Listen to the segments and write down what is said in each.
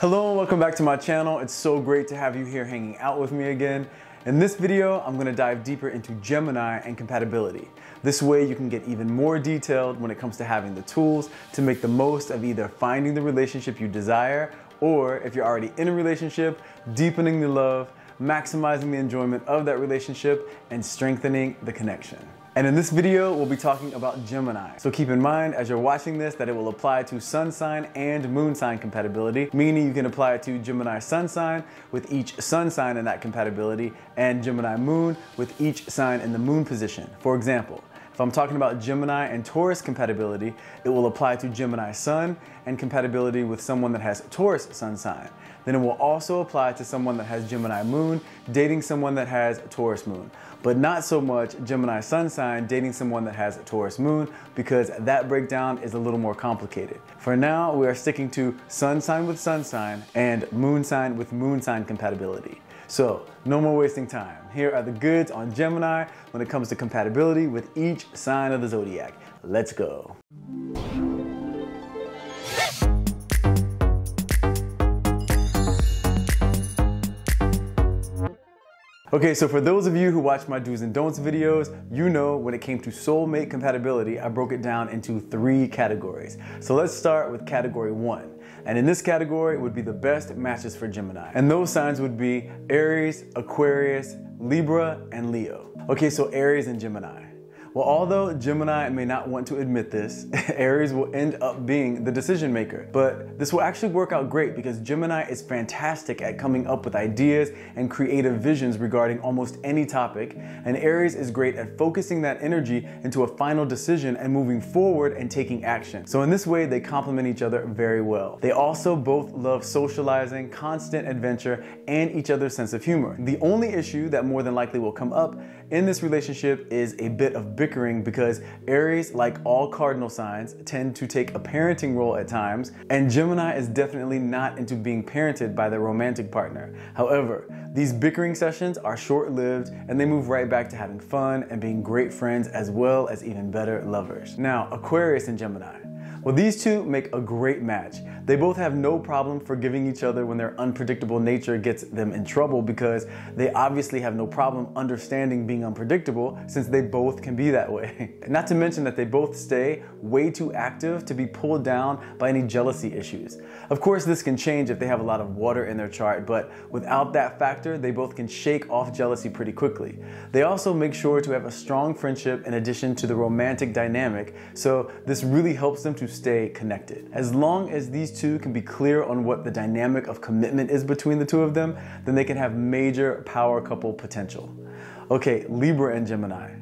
Hello and welcome back to my channel. It's so great to have you here hanging out with me again. In this video, I'm gonna dive deeper into Gemini and compatibility. This way you can get even more detailed when it comes to having the tools to make the most of either finding the relationship you desire or if you're already in a relationship, deepening the love, maximizing the enjoyment of that relationship, and strengthening the connection. And in this video, we'll be talking about Gemini. So keep in mind as you're watching this that it will apply to sun sign and moon sign compatibility, meaning you can apply it to Gemini sun sign with each sun sign in that compatibility and Gemini moon with each sign in the moon position. For example, if I'm talking about Gemini and Taurus compatibility, it will apply to Gemini sun and compatibility with someone that has Taurus sun sign. Then it will also apply to someone that has Gemini moon, dating someone that has Taurus moon. But not so much Gemini sun sign dating someone that has Taurus moon because that breakdown is a little more complicated. For now, we are sticking to sun sign with sun sign and moon sign with moon sign compatibility. So, no more wasting time. Here are the goods on Gemini when it comes to compatibility with each sign of the zodiac. Let's go. Okay, so for those of you who watch my do's and don'ts videos, you know when it came to soulmate compatibility, I broke it down into three categories. So let's start with category one. And in this category it would be the best matches for Gemini. And those signs would be Aries, Aquarius, Libra, and Leo. Okay, so Aries and Gemini. Well, although Gemini may not want to admit this, Aries will end up being the decision maker. But this will actually work out great because Gemini is fantastic at coming up with ideas and creative visions regarding almost any topic, and Aries is great at focusing that energy into a final decision and moving forward and taking action. So in this way, they complement each other very well. They also both love socializing, constant adventure, and each other's sense of humor. The only issue that more than likely will come up in this relationship is a bit of bickering because Aries, like all cardinal signs, tend to take a parenting role at times, and Gemini is definitely not into being parented by their romantic partner. However, these bickering sessions are short lived and they move right back to having fun and being great friends as well as even better lovers. Now, Aquarius and Gemini. Well, these two make a great match. They both have no problem forgiving each other when their unpredictable nature gets them in trouble because they obviously have no problem understanding being unpredictable since they both can be that way. Not to mention that they both stay way too active to be pulled down by any jealousy issues. Of course, this can change if they have a lot of water in their chart, but without that factor, they both can shake off jealousy pretty quickly. They also make sure to have a strong friendship in addition to the romantic dynamic, so this really helps them to stay connected. As long as these two can be clear on what the dynamic of commitment is between the two of them, then they can have major power couple potential. Okay, Libra and Gemini.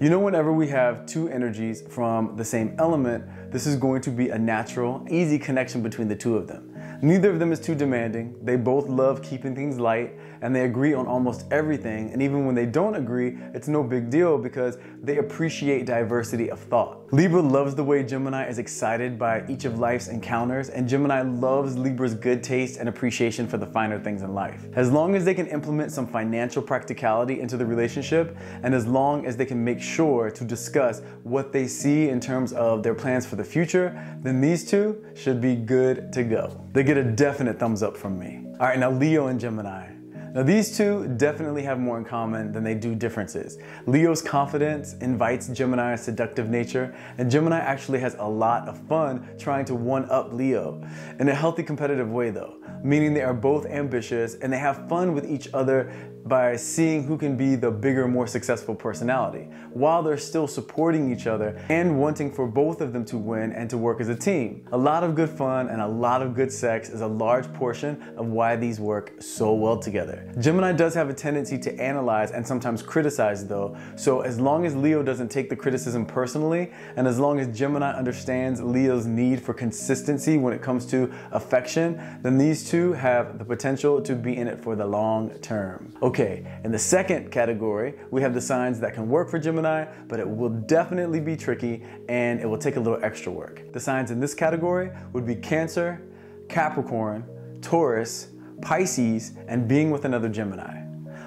You know, whenever we have two energies from the same element, this is going to be a natural, easy connection between the two of them. Neither of them is too demanding. They both love keeping things light and they agree on almost everything. And even when they don't agree, it's no big deal because they appreciate diversity of thought. Libra loves the way Gemini is excited by each of life's encounters, and Gemini loves Libra's good taste and appreciation for the finer things in life. As long as they can implement some financial practicality into the relationship, and as long as they can make sure to discuss what they see in terms of their plans for the future, then these two should be good to go. Get a definite thumbs up from me. All right, now Leo and Gemini. Now, these two definitely have more in common than they do differences. Leo's confidence invites Gemini's seductive nature, and Gemini actually has a lot of fun trying to one up Leo. In a healthy competitive way, though, meaning they are both ambitious and they have fun with each other by seeing who can be the bigger, more successful personality, while they're still supporting each other and wanting for both of them to win and to work as a team. A lot of good fun and a lot of good sex is a large portion of why these work so well together. Gemini does have a tendency to analyze and sometimes criticize though, so as long as Leo doesn't take the criticism personally, and as long as Gemini understands Leo's need for consistency when it comes to affection, then these two have the potential to be in it for the long term. Okay, in the second category, we have the signs that can work for Gemini, but it will definitely be tricky and it will take a little extra work. The signs in this category would be Cancer, Capricorn, Taurus, Pisces, and being with another Gemini.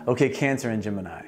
Okay, Cancer and Gemini.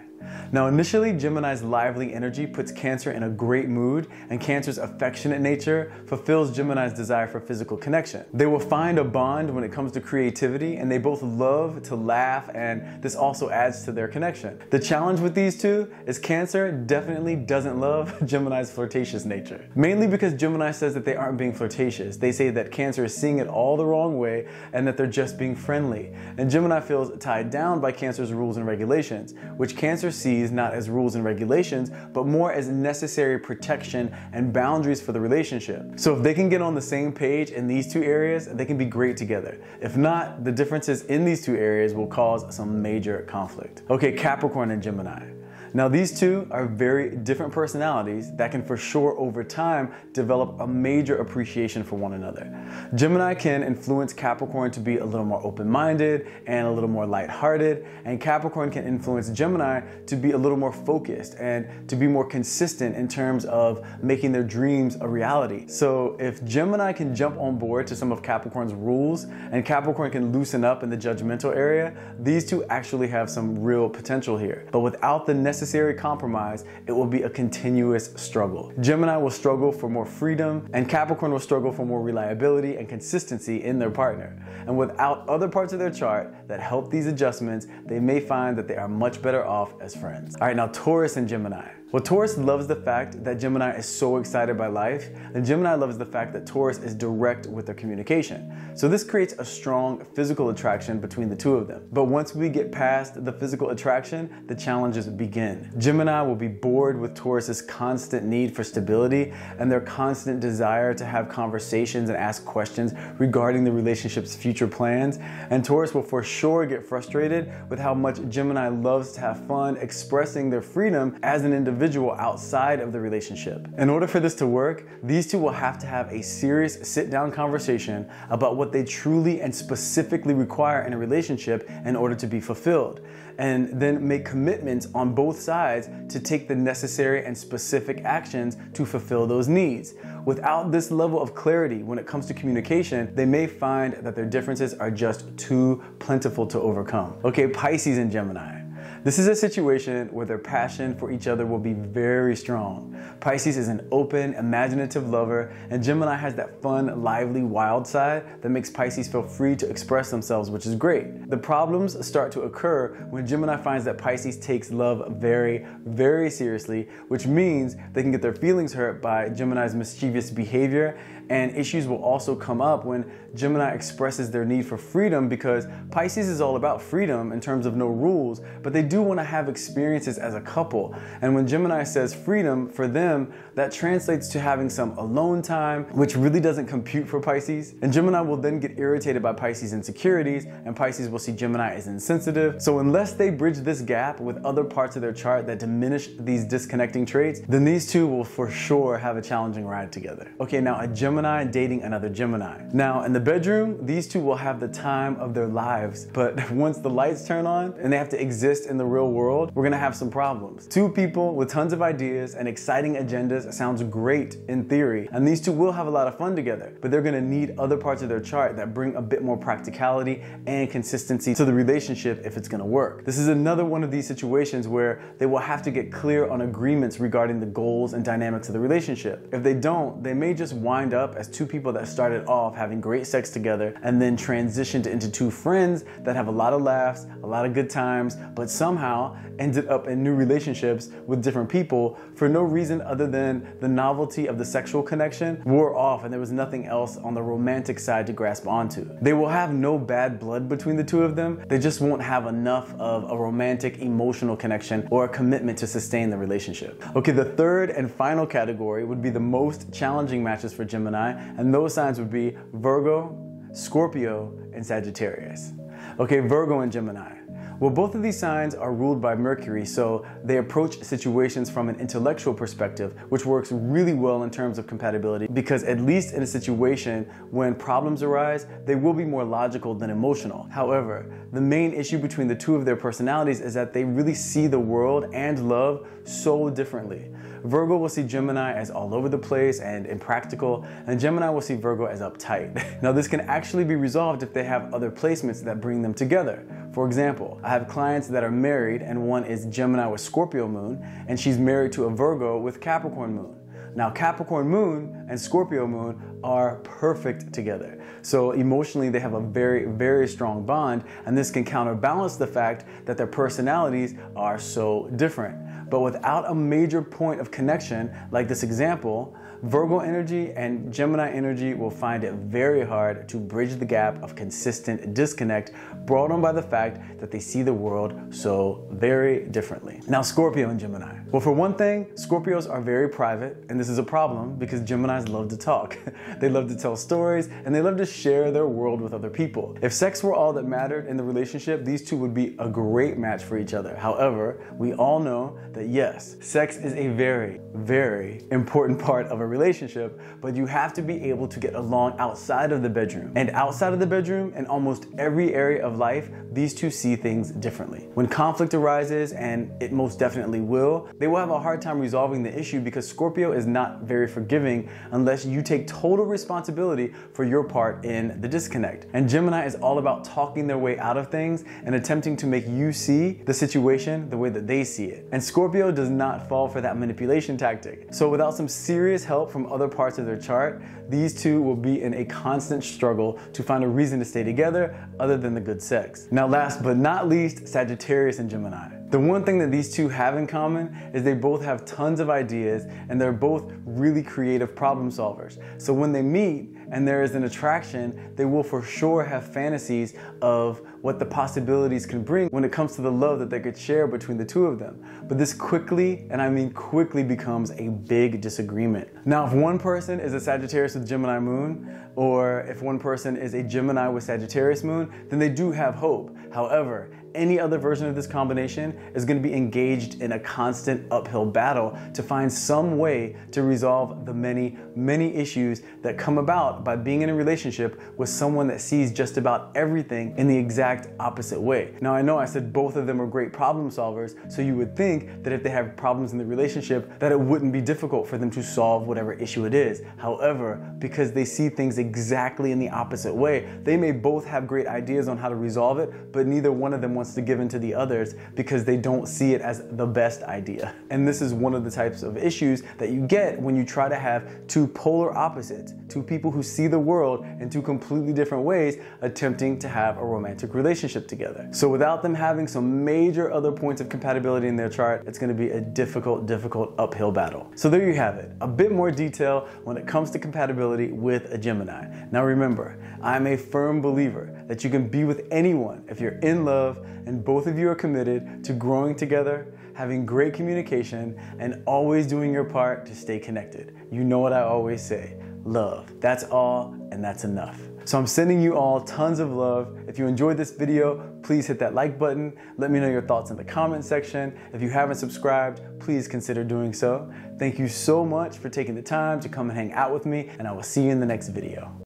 Now, initially, Gemini's lively energy puts Cancer in a great mood, and Cancer's affectionate nature fulfills Gemini's desire for physical connection. They will find a bond when it comes to creativity, and they both love to laugh, and this also adds to their connection. The challenge with these two is Cancer definitely doesn't love Gemini's flirtatious nature. Mainly because Gemini says that they aren't being flirtatious. They say that Cancer is seeing it all the wrong way and that they're just being friendly. And Gemini feels tied down by Cancer's rules and regulations, which Cancer sees not as rules and regulations, but more as necessary protection and boundaries for the relationship. So if they can get on the same page in these two areas, they can be great together. If not, the differences in these two areas will cause some major conflict. Okay, Capricorn and Gemini. Now, these two are very different personalities that can for sure over time develop a major appreciation for one another. Gemini can influence Capricorn to be a little more open minded and a little more lighthearted, and Capricorn can influence Gemini to be a little more focused and to be more consistent in terms of making their dreams a reality. So, if Gemini can jump on board to some of Capricorn's rules and Capricorn can loosen up in the judgmental area, these two actually have some real potential here. But without the necessary necessary compromise, it will be a continuous struggle. Gemini will struggle for more freedom, and Capricorn will struggle for more reliability and consistency in their partner. And without other parts of their chart that help these adjustments, they may find that they are much better off as friends. All right, now Taurus and Gemini. Well, Taurus loves the fact that Gemini is so excited by life, and Gemini loves the fact that Taurus is direct with their communication. So this creates a strong physical attraction between the two of them. But once we get past the physical attraction, the challenges begin. Gemini will be bored with Taurus's constant need for stability and their constant desire to have conversations and ask questions regarding the relationship's future plans. And Taurus will for sure get frustrated with how much Gemini loves to have fun expressing their freedom as an individual individual outside of the relationship. In order for this to work, these two will have to have a serious sit down conversation about what they truly and specifically require in a relationship in order to be fulfilled, and then make commitments on both sides to take the necessary and specific actions to fulfill those needs. Without this level of clarity when it comes to communication, they may find that their differences are just too plentiful to overcome. Okay, Pisces and Gemini. This is a situation where their passion for each other will be very strong. Pisces is an open, imaginative lover, and Gemini has that fun, lively, wild side that makes Pisces feel free to express themselves, which is great. The problems start to occur when Gemini finds that Pisces takes love very, very seriously, which means they can get their feelings hurt by Gemini's mischievous behavior and issues will also come up when Gemini expresses their need for freedom because Pisces is all about freedom in terms of no rules, but they do want to have experiences as a couple. And when Gemini says freedom, for them, that translates to having some alone time, which really doesn't compute for Pisces. And Gemini will then get irritated by Pisces' insecurities, and Pisces will see Gemini as insensitive. So, unless they bridge this gap with other parts of their chart that diminish these disconnecting traits, then these two will for sure have a challenging ride together. Okay, now a Gemini Gemini dating another Gemini. Now, in the bedroom, these two will have the time of their lives, but once the lights turn on and they have to exist in the real world, we're gonna have some problems. Two people with tons of ideas and exciting agendas sounds great in theory, and these two will have a lot of fun together, but they're gonna need other parts of their chart that bring a bit more practicality and consistency to the relationship if it's gonna work. This is another one of these situations where they will have to get clear on agreements regarding the goals and dynamics of the relationship. If they don't, they may just wind up up as two people that started off having great sex together and then transitioned into two friends that have a lot of laughs, a lot of good times, but somehow ended up in new relationships with different people for no reason other than the novelty of the sexual connection wore off and there was nothing else on the romantic side to grasp onto. They will have no bad blood between the two of them, they just won't have enough of a romantic emotional connection or a commitment to sustain the relationship. Okay, the third and final category would be the most challenging matches for Gemini, and those signs would be Virgo, Scorpio, and Sagittarius. Okay, Virgo and Gemini. Well, both of these signs are ruled by Mercury, so they approach situations from an intellectual perspective, which works really well in terms of compatibility because, at least in a situation when problems arise, they will be more logical than emotional. However, the main issue between the two of their personalities is that they really see the world and love so differently. Virgo will see Gemini as all over the place and impractical, and Gemini will see Virgo as uptight. now, this can actually be resolved if they have other placements that bring them together. For example, I have clients that are married and one is Gemini with Scorpio moon and she's married to a Virgo with Capricorn moon. Now, Capricorn moon and Scorpio moon are perfect together. So, emotionally, they have a very, very strong bond, and this can counterbalance the fact that their personalities are so different. But without a major point of connection, like this example, Virgo energy and Gemini energy will find it very hard to bridge the gap of consistent disconnect brought on by the fact that they see the world so very differently. Now, Scorpio and Gemini. Well, for one thing, Scorpios are very private, and this is a problem because Geminis love to talk. they love to tell stories and they love to share their world with other people. If sex were all that mattered in the relationship, these two would be a great match for each other. However, we all know that yes, sex is a very, very important part of a relationship, but you have to be able to get along outside of the bedroom. And outside of the bedroom, in almost every area of life, these two see things differently. When conflict arises, and it most definitely will, they will have a hard time resolving the issue because Scorpio is not very forgiving unless you take total responsibility for your part in the disconnect. And Gemini is all about talking their way out of things and attempting to make you see the situation the way that they see it. And Scorpio does not fall for that manipulation tactic. So without some serious help from other parts of their chart, these two will be in a constant struggle to find a reason to stay together other than the good sex. Now last but not least, Sagittarius and Gemini. The one thing that these two have in common is they both have tons of ideas and they're both really creative problem solvers. So when they meet, and there is an attraction, they will for sure have fantasies of what the possibilities can bring when it comes to the love that they could share between the two of them. But this quickly, and I mean quickly, becomes a big disagreement. Now, if one person is a Sagittarius with Gemini moon, or if one person is a Gemini with Sagittarius moon, then they do have hope. However, any other version of this combination is going to be engaged in a constant uphill battle to find some way to resolve the many, many issues that come about by being in a relationship with someone that sees just about everything in the exact opposite way. Now, I know I said both of them are great problem solvers, so you would think that if they have problems in the relationship, that it wouldn't be difficult for them to solve whatever issue it is. However, because they see things exactly in the opposite way, they may both have great ideas on how to resolve it, but neither one of them wants wants to give in to the others because they don't see it as the best idea. And this is one of the types of issues that you get when you try to have two polar opposites, two people who see the world in two completely different ways attempting to have a romantic relationship together. So without them having some major other points of compatibility in their chart, it's going to be a difficult, difficult uphill battle. So there you have it. A bit more detail when it comes to compatibility with a Gemini. Now remember, I'm a firm believer that you can be with anyone if you're in love and both of you are committed to growing together, having great communication, and always doing your part to stay connected. You know what I always say love. That's all, and that's enough. So I'm sending you all tons of love. If you enjoyed this video, please hit that like button. Let me know your thoughts in the comment section. If you haven't subscribed, please consider doing so. Thank you so much for taking the time to come and hang out with me, and I will see you in the next video.